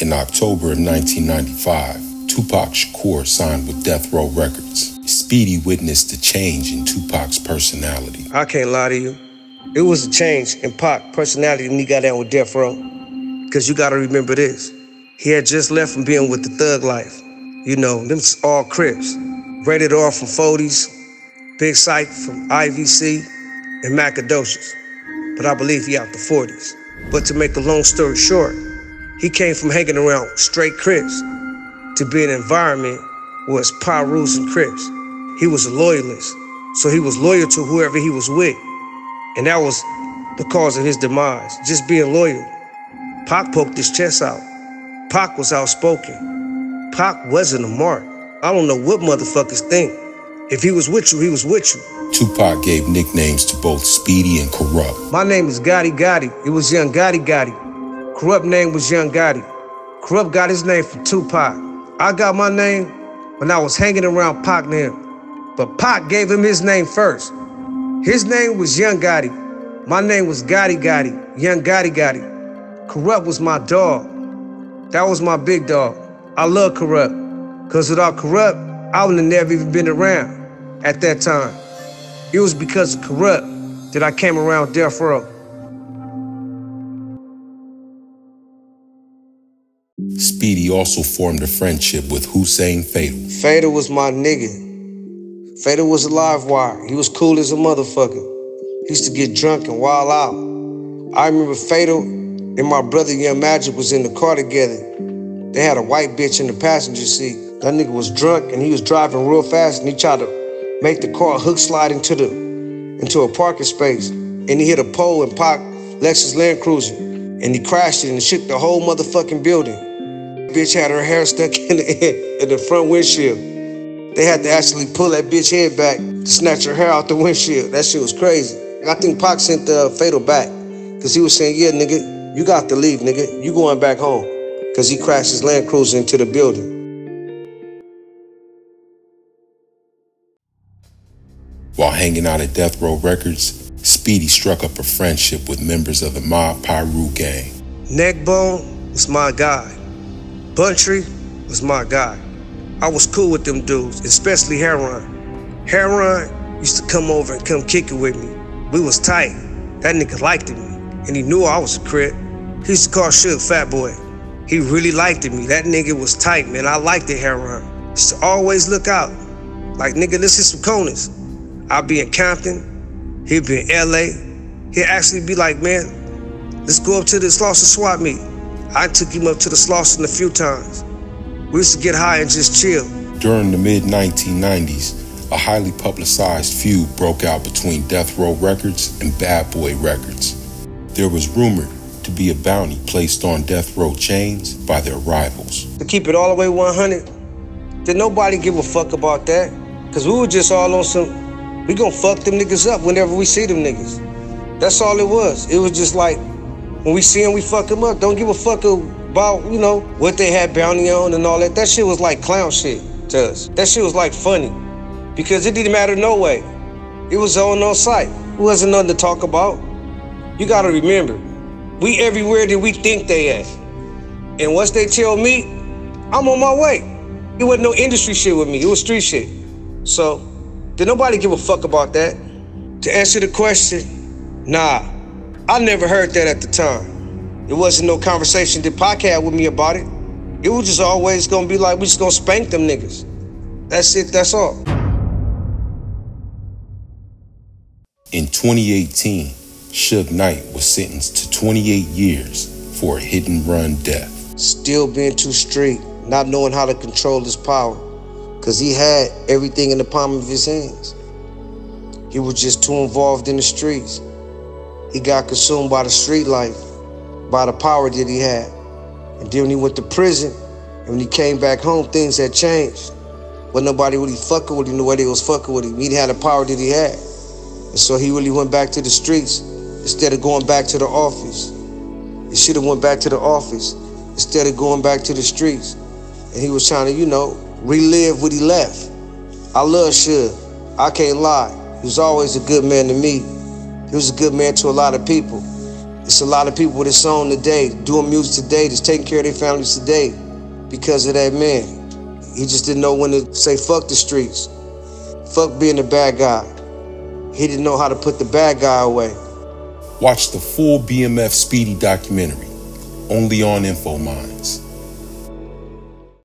In October of 1995, Tupac Shakur signed with Death Row Records. Speedy witnessed a change in Tupac's personality. I can't lie to you. It was a change in Pac personality when he got down with Death Row. Because you gotta remember this. He had just left from being with the thug life. You know, them all Crips. Rated R from 40s, Big Syke from IVC, and Macadoshis. But I believe he out the 40s. But to make a long story short, he came from hanging around straight Crips to be an environment where it's Pyrus and Crips. He was a loyalist, so he was loyal to whoever he was with. And that was the cause of his demise, just being loyal. Pac poked his chest out. Pac was outspoken. Pac wasn't a mark. I don't know what motherfuckers think. If he was with you, he was with you. Tupac gave nicknames to both Speedy and Kurupt. My name is Gotti Gotti. It was Young Gotti Gotti. Kurupt name was Young Gotti. Kurupt got his name from Tupac. I got my name when I was hanging around Pac him. But Pac gave him his name first. His name was Young Gotti. My name was Gotti Gotti, Young Gotti Gotti. Kurupt was my dog. That was my big dog. I love Kurupt. Because without Kurupt, I would have never even been around at that time. It was because of Kurupt that I came around Death Row. Speedy also formed a friendship with Hussein Fatal. Fatal was my nigga. Fatal was a live wire. He was cool as a motherfucker. He used to get drunk and wild out. I remember Fatal and my brother Young Magic was in the car together. They had a white bitch in the passenger seat. That nigga was drunk and he was driving real fast and he tried to make the car hook slide into the into a parking space. And he hit a pole and Pac Lexus Land Cruiser. And he crashed it and shook the whole motherfucking building. Bitch had her hair stuck in the, in the front windshield. They had to actually pull that bitch head back to snatch her hair out the windshield. That shit was crazy. I think Pac sent the Fatal back because he was saying, yeah, nigga, you got to leave, nigga. You going back home because he crashed his Land Cruiser into the building. While hanging out at Death Row Records, Speedy struck up a friendship with members of the Mob Piru gang. Neckbone was my guy. Buntry was my guy. I was cool with them dudes, especially Heron. Heron used to come over and come kick it with me. We was tight. That nigga liked me, and he knew I was a crip. He used to call Suge Fat Boy. He really liked me. That nigga was tight, man. I liked it, Heron. Used to always look out. Like, nigga, this is some Conus. I'll be in Compton. He'll be in LA. He'll actually be like, man, let's go up to the Slauson swap meet. I took him up to the Slauson a few times. We used to get high and just chill. During the mid 1990s, a highly publicized feud broke out between Death Row Records and Bad Boy Records. There was rumored to be a bounty placed on Death Row chains by their rivals. To keep it all the way 100, did nobody give a fuck about that? Cause we were just all on some, we gonna fuck them niggas up whenever we see them niggas. That's all it was. It was just like, when we see them, we fuck them up. Don't give a fuck about, you know, what they had bounty on and all that. That shit was like clown shit to us. That shit was like funny. Because it didn't matter no way. It was on on site. It wasn't nothing to talk about. You gotta remember, we everywhere that we think they at. And once they tell me, I'm on my way. It wasn't no industry shit with me. It was street shit. So, did nobody give a fuck about that? To answer the question, nah. I never heard that at the time. It wasn't no conversation that Pac had with me about it. It was just always gonna be like, we just gonna spank them niggas. That's it, that's all. In 2018, Suge Knight was sentenced to 28 years for a hit and run death. Still being too straight, not knowing how to control his power, because he had everything in the palm of his hands. He was just too involved in the streets. He got consumed by the street life, by the power that he had. And then when he went to prison, and when he came back home, things had changed. But nobody really fucking with him the way they was fucking with him. He had the power that he had. And so he really went back to the streets instead of going back to the office. He should have went back to the office instead of going back to the streets. And he was trying to, you know, relive what he left. I love Suge. I can't lie. He was always a good man to me. He was a good man to a lot of people. It's a lot of people with that's on today, doing music today, that's taking care of their families today because of that man. He just didn't know when to say fuck the streets. Fuck being a bad guy. He didn't know how to put the bad guy away. Watch the full BMF Speedy documentary, only on Info Minds.